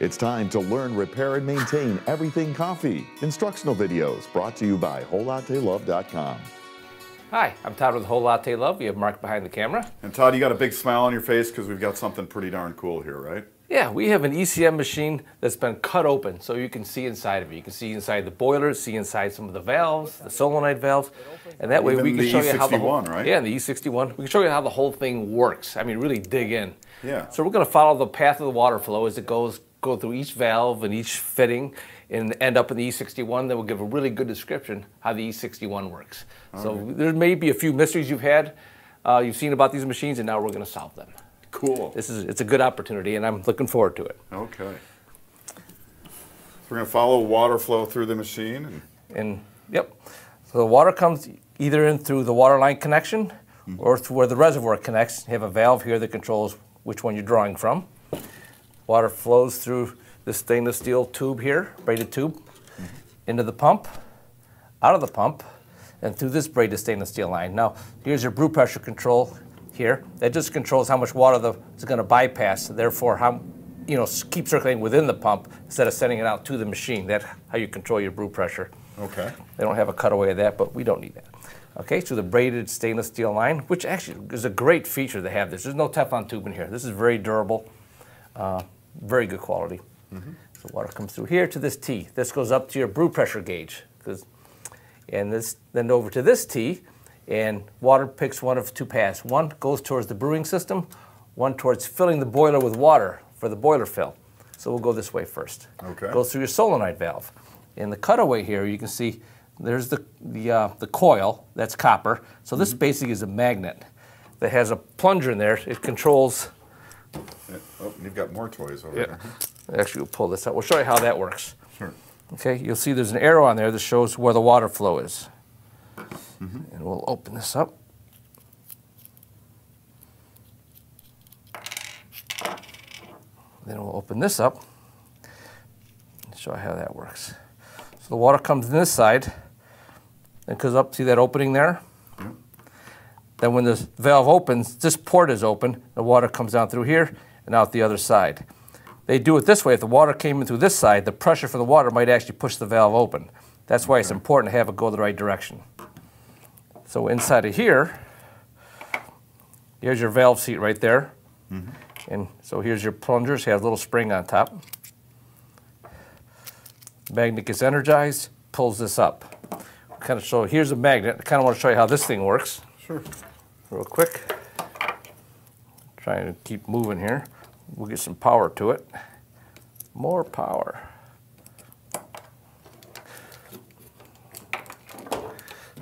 It's time to learn, repair, and maintain everything coffee. Instructional videos brought to you by WholeLatteLove.com. Hi, I'm Todd with Whole Latte Love. We have Marc behind the camera. And Todd, you got a big smile on your face because we've got something pretty darn cool here, right? Yeah, we have an ECM machine that's been cut open so you can see inside of it. You can see inside the boiler, see inside some of the valves, the solenoid valves, and that way Even we can the show you how the whole, E61, right? Yeah, the E61. We can show you how the whole thing works. I mean, really dig in. Yeah. So we're going to follow the path of the water flow as it goes, go through each valve and each fitting, and end up in the E61. Then we'll give a really good description how the E61 works. So there may be a few mysteries you've had, uh, you've seen about these machines, and now we're going to solve them. Cool. This is it's a good opportunity, and I'm looking forward to it. Okay. So we're going to follow water flow through the machine. And, And yep, so the water comes either in through the water line connection or through where the reservoir connects. You have a valve here that controls which one you're drawing from. Water flows through this stainless steel tube here, braided tube, into the pump, out of the pump, and through this braided stainless steel line. Now, here's your brew pressure control here. That just controls how much water the, is going to bypass, therefore how, you know, keep circulating within the pump instead of sending it out to the machine. That's how you control your brew pressure. okay. They don't have a cutaway of that, but we don't need that. Okay, so the braided stainless steel line, which actually is a great feature to have this. There's no Teflon tube in here. This is very durable, uh, very good quality. So water comes through here to this T. This goes up to your brew pressure gauge, and this then over to this T, and water picks one of two paths. One goes towards the brewing system, one towards filling the boiler with water for the boiler fill. So we'll go this way first. Okay. Goes through your solenoid valve. In the cutaway here, you can see there's the, the, uh, the coil, that's copper. So this basically is a magnet that has a plunger in there. It controls, Oh, you've got more toys over Yeah. there. actually, we'll pull this out. We'll show you how that works. Sure. Okay, you'll see there's an arrow on there that shows where the water flow is. Mm-hmm. And we'll open this up. Then we'll open this up and show you how that works. So the water comes in this side and goes up, see that opening there? Then when the valve opens, this port is open, the water comes down through here and out the other side. They do it this way. If the water came in through this side, the pressure for the water might actually push the valve open. That's why it's important to have it go the right direction. So inside of here, here's your valve seat right there. Mm-hmm. And so here's your plungers, has a little spring on top. Magnet gets energized, pulls this up. Kind of show, here's a magnet. I kind of want to show you how this thing works Sure. Real quick. Trying to keep moving here. We'll get some power to it. More power.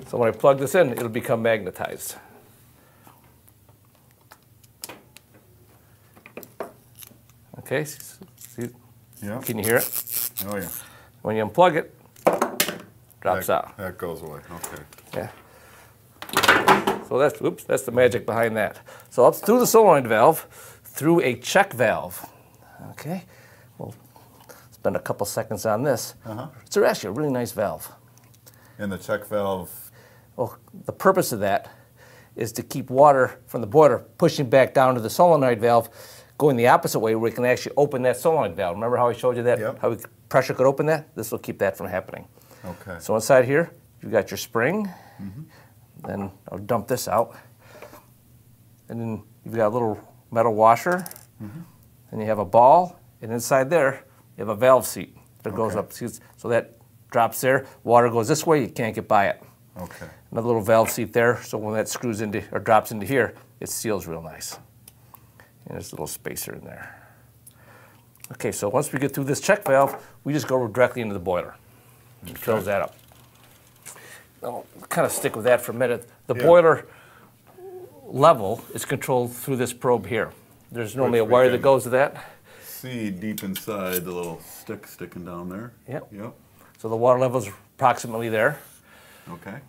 So when I plug this in, it'll become magnetized. Okay, see, Yeah. can you hear it? Oh, yeah. When you unplug it, drops that, out. That goes away. Okay. Yeah. So that's oops, that's the magic behind that. So up through the solenoid valve, through a check valve. Okay. We'll spend a couple seconds on this. Uh-huh. It's actually a really nice valve. And the check valve. Well, the purpose of that is to keep water from the boiler pushing back down to the solenoid valve, going the opposite way where we can actually open that solenoid valve. Remember how I showed you that? Yep. How we, pressure could open that? This will keep that from happening. Okay. So inside here, you've got your spring. Mm-hmm. Then I'll dump this out. And then you've got a little metal washer. Mm-hmm. And you have a ball. And inside there, you have a valve seat that goes up. So that drops there. Water goes this way, you can't get by it. Okay. Another little valve seat there. So when that screws into or drops into here, it seals real nice. And there's a little spacer in there. Okay, so once we get through this check valve, we just go directly into the boiler. It fills that up. I'll kind of stick with that for a minute. The Yeah. boiler level is controlled through this probe here. There's normally a Which we wire that goes to that. See deep inside the little stick sticking down there. Yep. Yep. So the water level is approximately there. Okay.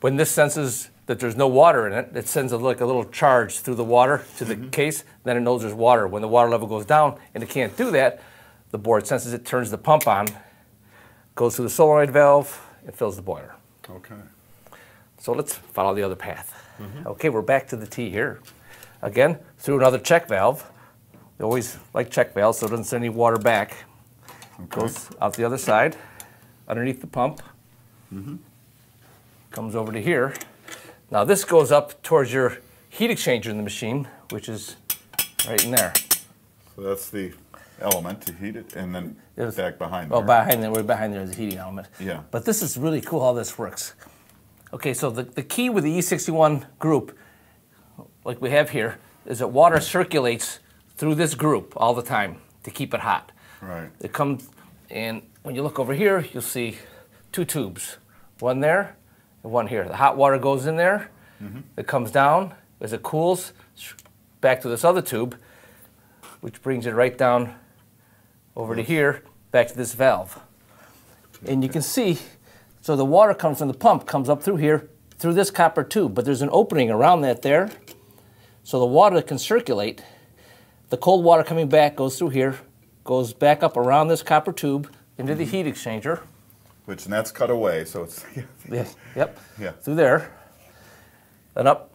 When this senses that there's no water in it, it sends a, like a little charge through the water to the mm-hmm. case. Then it knows there's water. When the water level goes down and it can't do that, the board senses it, turns the pump on, goes through the solenoid valve, and fills the boiler. Okay. So let's follow the other path. Mm-hmm. Okay, we're back to the T here. Again, through another check valve, They always like check valves, so it doesn't send any water back. Goes out the other side, underneath the pump. Mm-hmm. Comes over to here. Now this goes up towards your heat exchanger in the machine, which is right in there. So that's the element to heat it, and then There's- back behind Well, there. behind there, we're behind there is a heating element. Yeah. But this is really cool how this works. Okay, so the, the key with the E61 group, like we have here, is that water circulates through this group all the time to keep it hot. Right. It comes, and when you look over here, you'll see two tubes, one there and one here. The hot water goes in there, mm -hmm. it comes down, as it cools, back to this other tube, which brings it right down over to here, back to this valve. And you can see, so the water comes from the pump, comes up through here, through this copper tube, but there's an opening around that there, so the water can circulate. The cold water coming back goes through here, goes back up around this copper tube into the mm-hmm. heat exchanger. Which, and that's cut away, so it's, Yeah, yep. Yeah. Through there, then up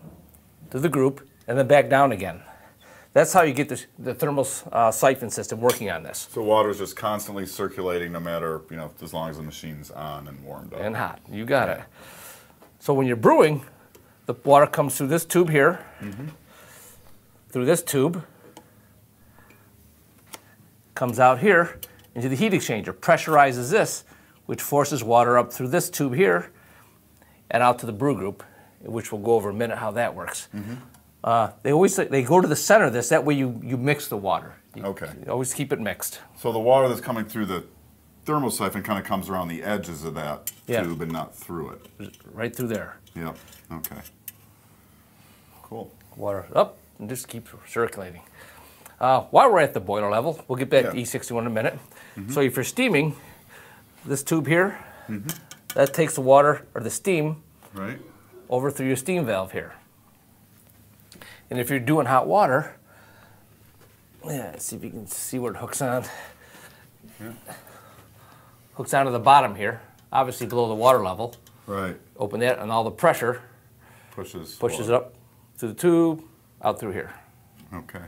to the group, and then back down again. That's how you get this, the thermal uh, siphon system working on this. so water is just constantly circulating no matter, you know, as long as the machine's on and warmed up. and hot. You got it. So when you're brewing, the water comes through this tube here, through this tube, comes out here into the heat exchanger, pressurizes this, which forces water up through this tube here and out to the brew group, which we'll go over in a minute how that works. Uh, they always they go to the center of this. That way you, you mix the water. You, Okay. you always keep it mixed. So the water that's coming through the thermal siphon kind of comes around the edges of that Yeah. tube and not through it. right through there. Yep. Okay. Cool. water up and just keep circulating. Uh, while we're at the boiler level, we'll get back to E61 in a minute. So if you're steaming, this tube here, that takes the water or the steam Right. over through your steam valve here. And if you're doing hot water, yeah, let's see if you can see where it hooks on. Hooks onto the bottom here, obviously below the water level. Right. Open that, and all the pressure Pushes. pushes it water. up through the tube, out through here. Okay.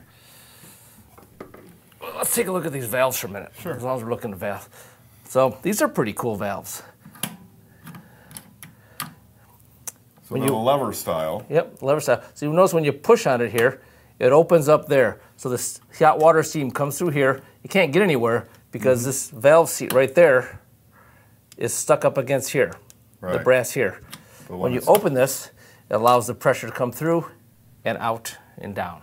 Let's take a look at these valves for a minute. Sure. As long as we're looking at valves. So these are pretty cool valves. So When you- lever style. Yep, lever style. So you notice when you push on it here, it opens up there. So this hot water steam comes through here. You can't get anywhere because Mm-hmm. this valve seat right there is stuck up against here, right. the brass here. When when you open this, it allows the pressure to come through and out and down,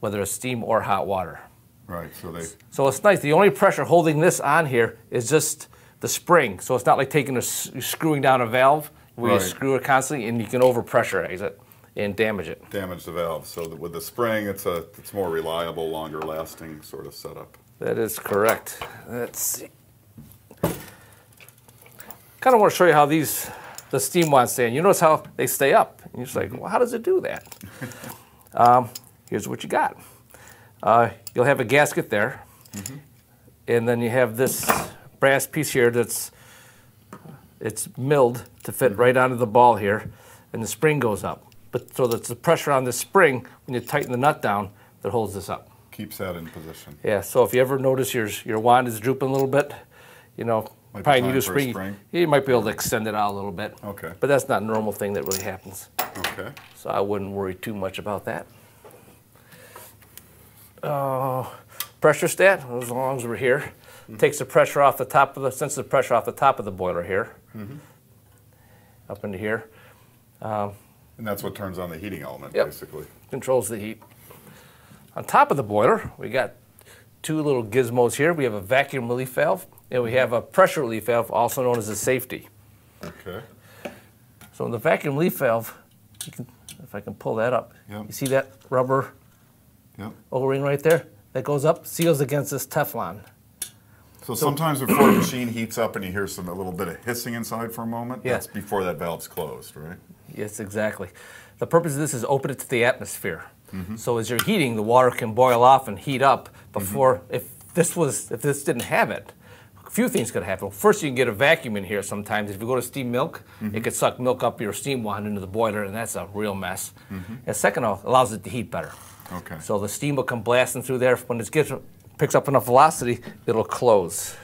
whether it's steam or hot water. Right. So they. So it's nice. The only pressure holding this on here is just the spring. So it's not like taking a, screwing down a valve where Right. you screw it constantly and you can overpressurize it and damage it. damage the valve. So that with the spring, it's a it's more reliable, longer lasting sort of setup. That is correct. Let's see. Kind of want to show you how these the steam wands stay. in. You notice how they stay up. And you're just like, well, how does it do that? um, here's what you got. Uh, you'll have a gasket there, and then you have this brass piece here that's it's milled to fit right onto the ball here, and the spring goes up. But so that's the pressure on this spring when you tighten the nut down that holds this up. Keeps that in position. Yeah, so if you ever notice your your wand is drooping a little bit, you know, Might probably need a spring. You might be able to extend it out a little bit. Okay. But that's not a normal thing that really happens. Okay. So I wouldn't worry too much about that. Uh, pressure stat, as long as we're here, takes the pressure off the top of the, sensitive pressure off the top of the boiler here, Mm-hmm. up into here, um, And that's what turns on the heating element, Yep. basically. controls the heat. On top of the boiler, we got two little gizmos here. We have a vacuum relief valve, and we have a pressure relief valve, also known as a safety. Okay. So in the vacuum relief valve, you can, if I can pull that up, Yep. you see that rubber Yep. O-ring right there? That goes up, seals against this Teflon. So, sometimes before the machine heats up and you hear some a little bit of hissing inside for a moment, Yeah. that's before that valve's closed, right? Yes, exactly. The purpose of this is open it to the atmosphere. Mm-hmm. So as you're heating, the water can boil off and heat up before. Mm-hmm. If this was, if this didn't have it, a few things could happen. First, you can get a vacuum in here. Sometimes, if you go to steam milk, mm-hmm. it could suck milk up your steam wand into the boiler, and that's a real mess. And second, all, it allows it to heat better. Okay. So the steam will come blasting through there. When it gets picks up enough velocity, it'll close.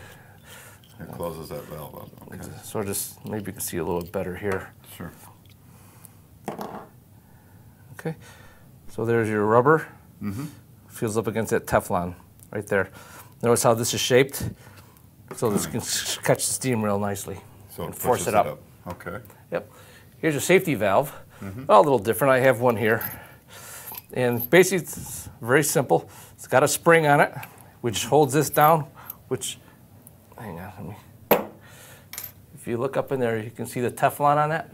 It closes that valve up. Okay. So just maybe you can see a little better here. Sure. Okay. So there's your rubber. Mm -hmm. Feels up against that Teflon right there. Notice how this is shaped. So this can catch the steam real nicely So and it force pushes it up. Okay. Yep. Here's your safety valve. Well, a little different. I have one here. And basically, it's very simple. It's got a spring on it, which holds this down, which, hang on, let me. If you look up in there, you can see the Teflon on that.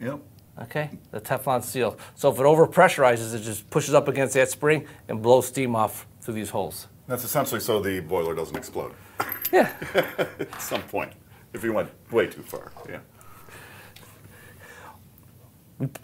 Yep. Okay, the Teflon seal. So if it overpressurizes, it just pushes up against that spring and blows steam off through these holes. That's essentially so the boiler doesn't explode Yeah. at some point if you went way too far. Yeah.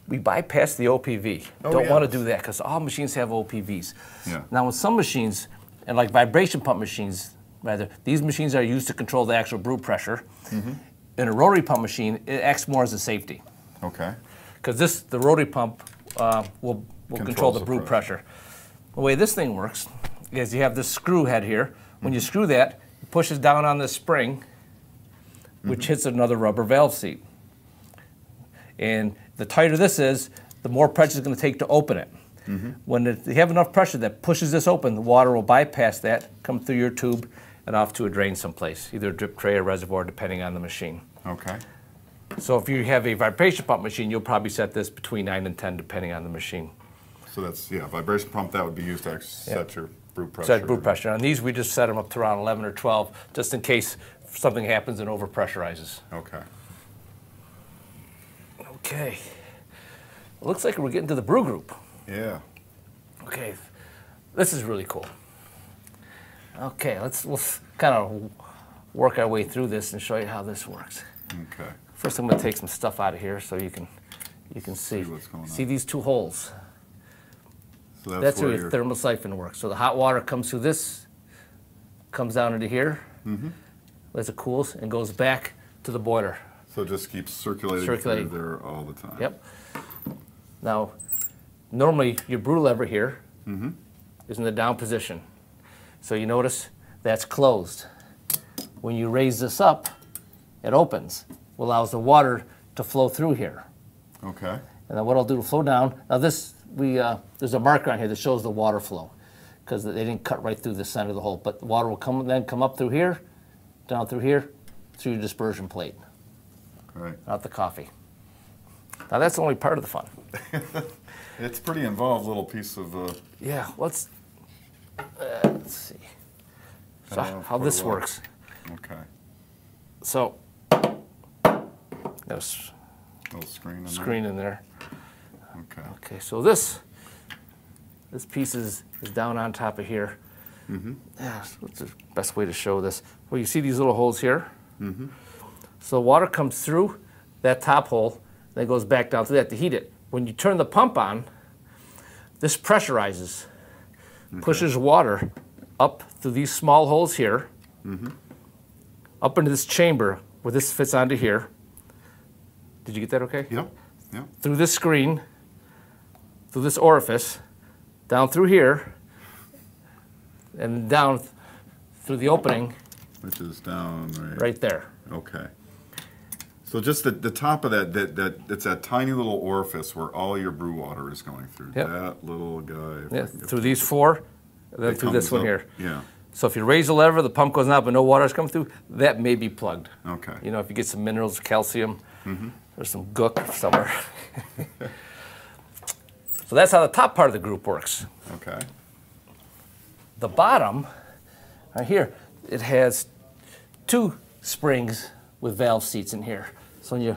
We bypass the OPV. Oh, Don't yeah. want to do that because all machines have OPVs. Yeah. Now, with some machines, and like vibration pump machines, rather, these machines are used to control the actual brew pressure. Mm-hmm. In a rotary pump machine, it acts more as a safety Okay. because this the rotary pump uh, will will control the the brew pressure. pressure. The way this thing works is you have this screw head here. When you screw that, it pushes down on the spring, which hits another rubber valve seat. And the tighter this is, the more pressure it's going to take to open it. Mm-hmm. When it, you have enough pressure that pushes this open, the water will bypass that, come through your tube, and off to a drain someplace, either a drip tray or reservoir, depending on the machine. Okay. So if you have a vibration pump machine, you'll probably set this between 9 and 10, depending on the machine. So that's yeah, vibration pump that would be used to actually set your brew pressure. Set brew pressure. On these, we just set them up to around 11 or 12, just in case something happens and overpressurizes. Okay. Okay. Looks like we're getting to the brew group. Yeah. Okay, this is really cool. Okay, let's we'll kind of work our way through this and show you how this works. Okay. First, I'm going to take some stuff out of here so you can you can see. See what's going on. See these two holes? So that's, That's where your thermal siphon works. So the hot water comes through this, comes down into here, Mm-hmm. as it cools, and goes back to the boiler. So it just keeps circulating, Circulating. through there all the time. Yep. Now, normally your brew lever here Mm-hmm. is in the down position. So you notice that's closed. When you raise this up, it opens, allows the water to flow through here. Okay. And then what I'll do to flow down, now this, we, uh, there's a marker on here that shows the water flow because they didn't cut right through the center of the hole. But the water will come, then come up through here, down through here, through your dispersion plate, Right. out the coffee. Now that's only part of the fun. It's a pretty involved little piece of. Uh, Yeah, let's, uh, let's see. So how this works. okay. So, there's Little screen. In screen in there. There. Okay. Okay, so this this piece is, is down on top of here. Mm-hmm. Yeah, so what's the best way to show this? Well, you see these little holes here. So the water comes through that top hole, then goes back down through that to heat it. When you turn the pump on, this pressurizes, pushes water up through these small holes here, mm-hmm. up into this chamber where this fits onto here. Did you get that okay? Yep. Yep. through this screen, through this orifice, down through here, and down th- through the opening Which is down right. right there. Okay. So just the, the top of that, that, that, it's that tiny little orifice where all your brew water is going through. Yep. That little guy. Yeah, through these four, then through this one up- here. Yeah. So if you raise the lever, the pump goes out, but no water's coming through, that may be plugged. Okay. You know, if you get some minerals, calcium, Mm-hmm. or some gook somewhere. so that's how the top part of the group works. Okay. The bottom, right here, it has two springs with valve seats in here. So when you,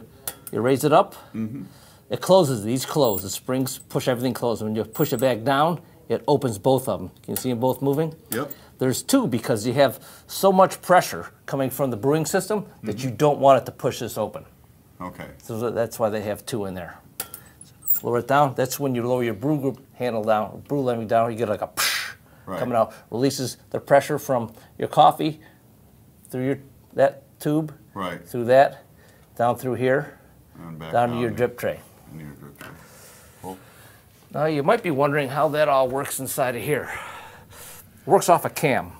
you raise it up, mm-hmm. it closes. These close. The springs push everything closed. When you push it back down, it opens both of them. Can you see them both moving? Yep. There's two because you have so much pressure coming from the brewing system that you mm-hmm. don't want it to push this open. Okay. So that's why they have two in there. Lower it down. That's when you lower your brew group handle down, brew lemming down. You get like a psh Right. coming out. Releases the pressure from your coffee through your that tube, Right. through that, down through here, back down to your drip tray. Your drip tray. Cool. Now you might be wondering how that all works inside of here. It works off a cam.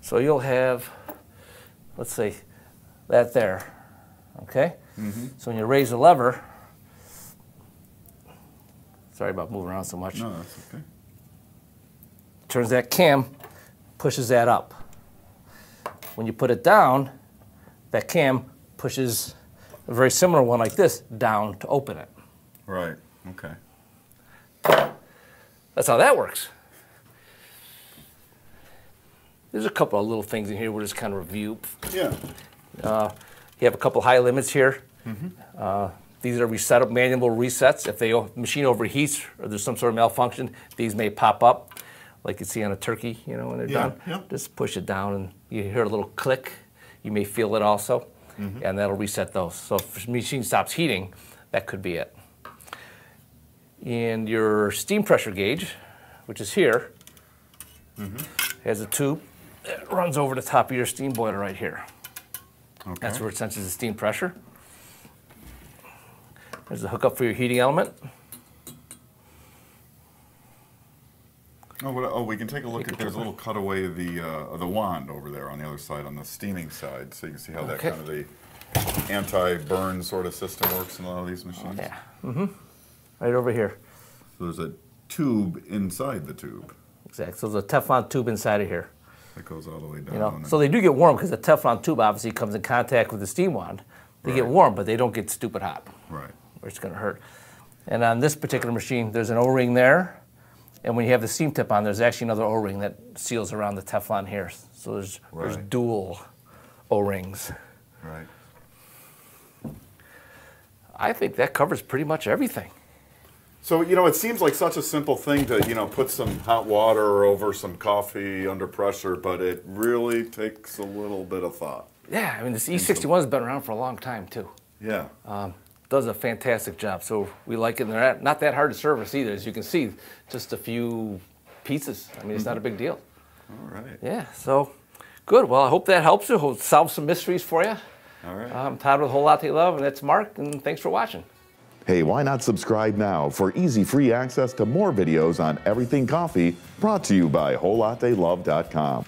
So you'll have, let's see, that there, okay? Mm-hmm. So when you raise the lever, sorry about moving around so much, No, that's okay. turns that cam, pushes that up. When you put it down, that cam pushes a very similar one like this down to open it. Right. Okay. That's how that works. There's a couple of little things in here we'll just kind of review. Yeah. Uh, you have a couple high limits here. Uh, these are reset manual resets. If the o- machine overheats or there's some sort of malfunction, these may pop up, like you see on a turkey, you know, when they're Yeah, done. yeah. Just push it down and you hear a little click. You may feel it also, Mm-hmm. and that'll reset those. So if the machine stops heating, that could be it. And your steam pressure gauge, which is here, mm-hmm. has a tube that runs over the top of your steam boiler right here. Okay. That's where it senses the steam pressure. There's a hookup for your heating element. Oh, what, oh, we can take a look at. There's a little cutaway of the uh, of the wand over there on the other side, on the steaming side, so you can see how that kind of the anti-burn sort of system works in a lot of these machines. Yeah. Mm-hmm. Right over here. So there's a tube inside the tube Exactly. So there's a Teflon tube inside of here. that goes all the way down. You know, so they do get warm because the Teflon tube obviously comes in contact with the steam wand. They get warm, but they don't get stupid hot, right. or it's going to hurt. And on this particular machine, there's an O-ring there, and when you have the seam tip on, there's actually another O-ring that seals around the Teflon here. So there's there's dual O-rings. Right. I think that covers pretty much everything. So you know, it seems like such a simple thing to you know put some hot water over some coffee under pressure, but it really takes a little bit of thought. Yeah, I mean, this E61 has been around for a long time, too. Yeah. Um, does a fantastic job. So we like it. And they're not that hard to service either. As you can see, just a few pieces. I mean, it's not a big deal. All right. Yeah, so good. Well, I hope that helps you. Hope solve some mysteries for you. All right. I'm Todd with Whole Latte Love, and that's Marc, and thanks for watching. Hey, why not subscribe now for easy free access to more videos on everything coffee brought to you by WholeLatteLove.com.